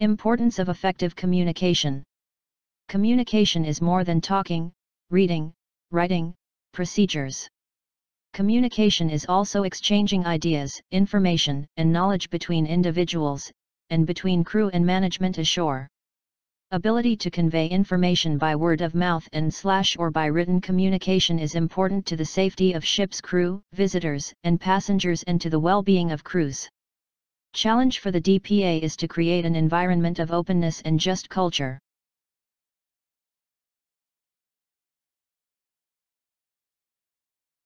Importance of effective communication. Communication is more than talking, reading, writing, procedures. Communication is also exchanging ideas, information, and knowledge between individuals, and between crew and management ashore. Ability to convey information by word of mouth and slash or by written communication is important to the safety of ship's crew, visitors, and passengers and to the well-being of crews. Challenge for the DPA is to create an environment of openness and just culture.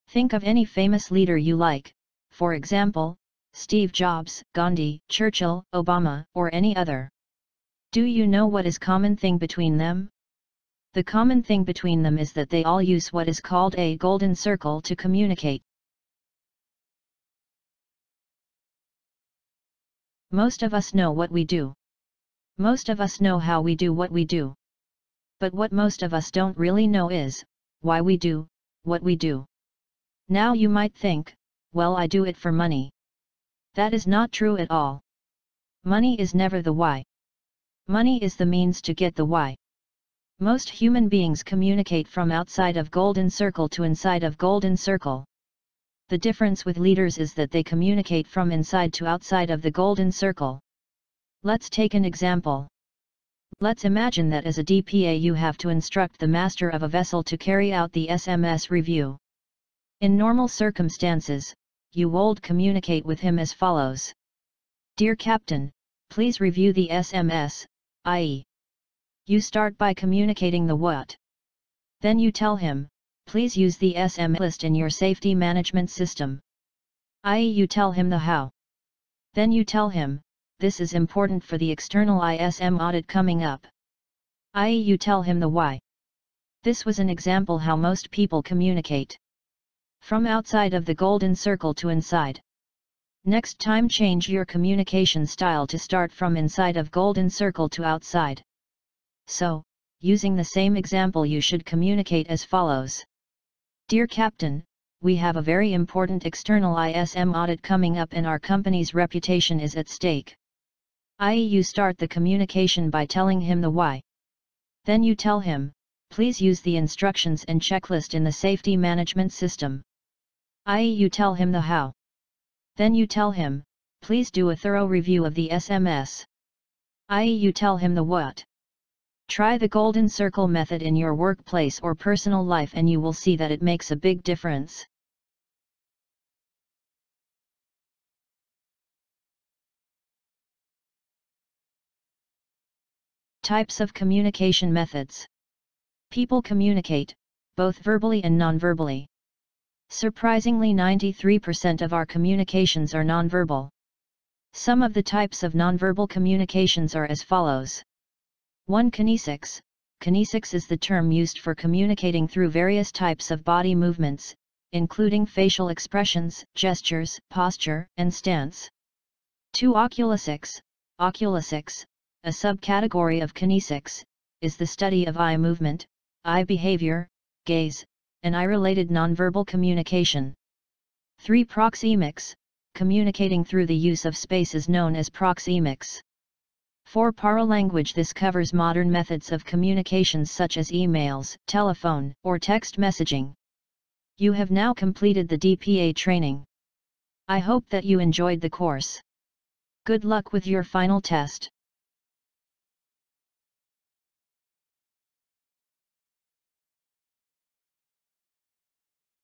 Think of any famous leader you like, for example, Steve Jobs, Gandhi, Churchill, Obama, or any other. Do you know what is common thing between them? The common thing between them is that they all use what is called a golden circle to communicate. Most of us know what we do. Most of us know how we do what we do. But what most of us don't really know is, why we do, what we do. Now you might think, well I do it for money. That is not true at all. Money is never the why. Money is the means to get the why. Most human beings communicate from outside of golden circle to inside of golden circle. The difference with leaders is that they communicate from inside to outside of the golden circle. Let's take an example. Let's imagine that as a DPA you have to instruct the master of a vessel to carry out the SMS review. In normal circumstances, you would communicate with him as follows. Dear Captain, please review the SMS, i.e. You start by communicating the what. Then you tell him, please use the SM list in your safety management system. i.e. you tell him the how. Then you tell him, this is important for the external ISM audit coming up. i.e. you tell him the why. This was an example how most people communicate. From outside of the golden circle to inside. Next time change your communication style to start from inside of golden circle to outside. So, using the same example you should communicate as follows. Dear Captain, we have a very important external ISM audit coming up and our company's reputation is at stake. I.e. you start the communication by telling him the why. Then you tell him, please use the instructions and checklist in the safety management system i.e. you tell him the how. Then you tell him, please do a thorough review of the SMS. i.e. you tell him the what. Try the golden circle method in your workplace or personal life and you will see that it makes a big difference. Types of communication methods. People communicate, both verbally and non-verbally. Surprisingly 93% of our communications are nonverbal. Some of the types of nonverbal communications are as follows. 1. Kinesics. Kinesics is the term used for communicating through various types of body movements, including facial expressions, gestures, posture, and stance. 2. Oculesics. Oculesics, a subcategory of kinesics, is the study of eye movement, eye behavior, gaze, and eye-related nonverbal communication. 3. Proxemics, communicating through the use of space is known as proxemics. 4. Paralanguage This covers modern methods of communications such as emails, telephone, or text messaging. You have now completed the DPA training. I hope that you enjoyed the course. Good luck with your final test.